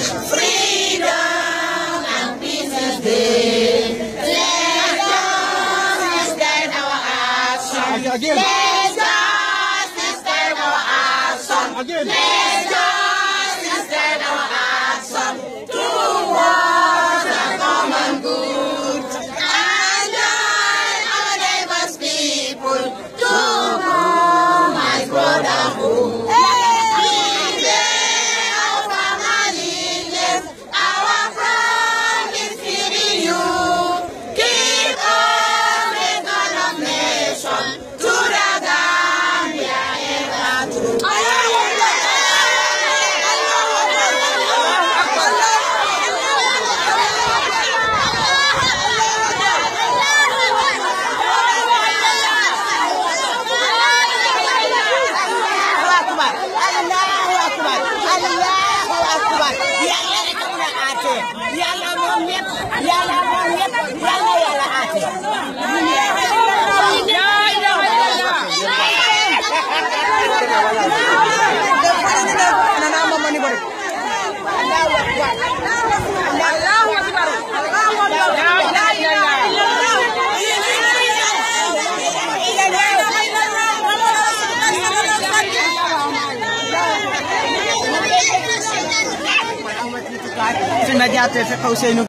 Freedom and Business Day. Let us instead our action. Again. Let us instead our action. Again. Let us instead our action. what the common good. And all our neighbors people. To whom my brotherhood. Ever fi na jaatee fekk Ousseynou